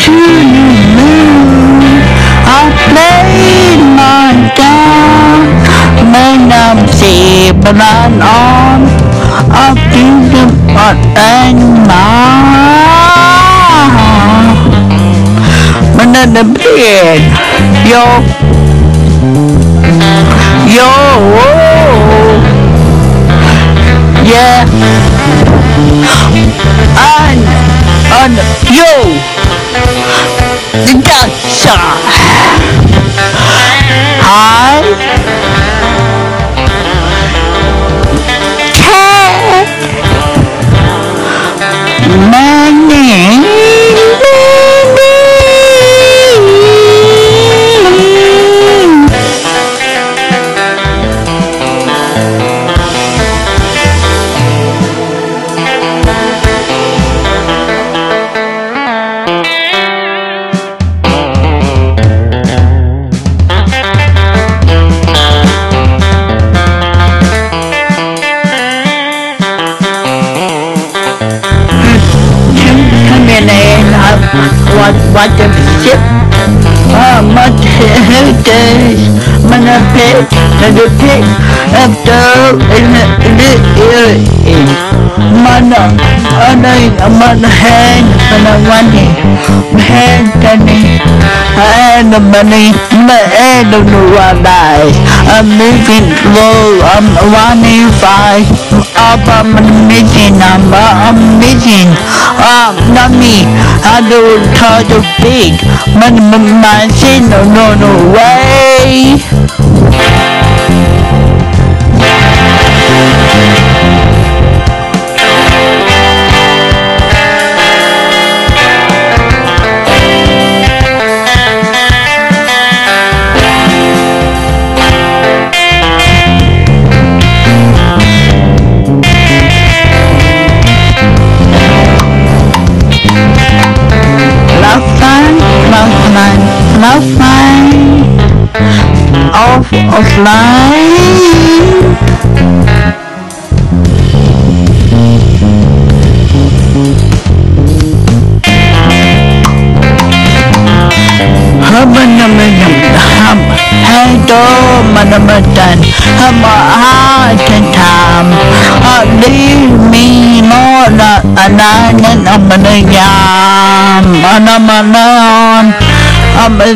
to you now. I played my down, made up the blood on, I to the butt in my mouth. Under the bed, yo, yo, yeah. And, and, yo. 啊你干啥？Watch, watch the ship. Oh, much heritage. Man, a pig, and the pig, and the, and the, the, Man, a man, hand, and a money, hand, money, and the money, hand, don't know what I. I'm moving low, I'm running fast. Up, I'm missing, I'm, I'm missing. Um, not me. I don't try to big. Man, man, man, say no, no, no way. Offline. Hum, hai do manamatan, hum can time, hum leave me more na ananan amanayam, anamanan, I'm a